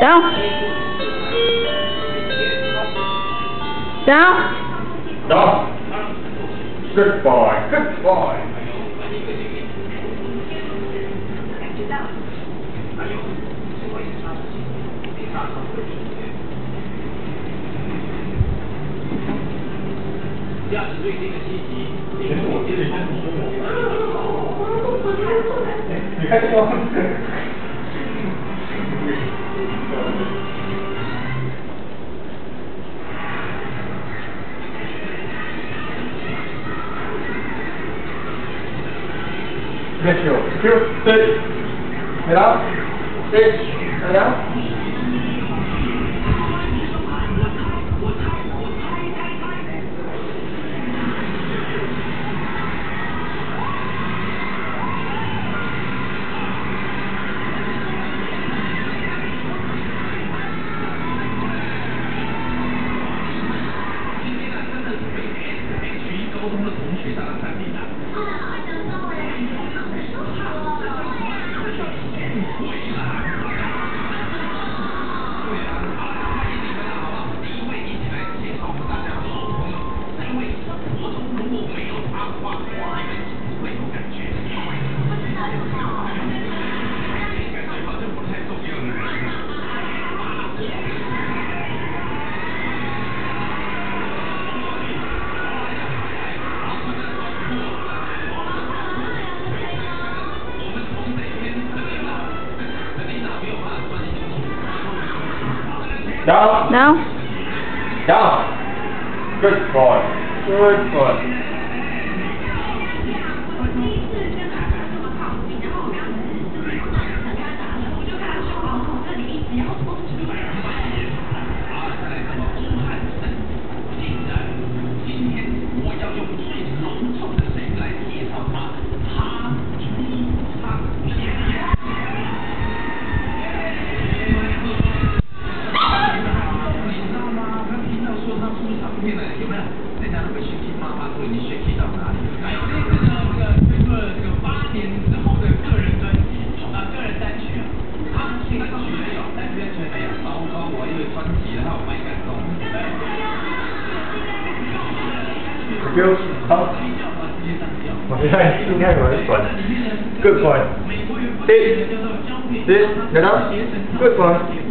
Down. Down. No. Good boy. Good boy. Get you. Deixa eu. Tira. Seis. Down. Down. Down. Good boy. Good boy. Good point. This, this, no, no. Good point.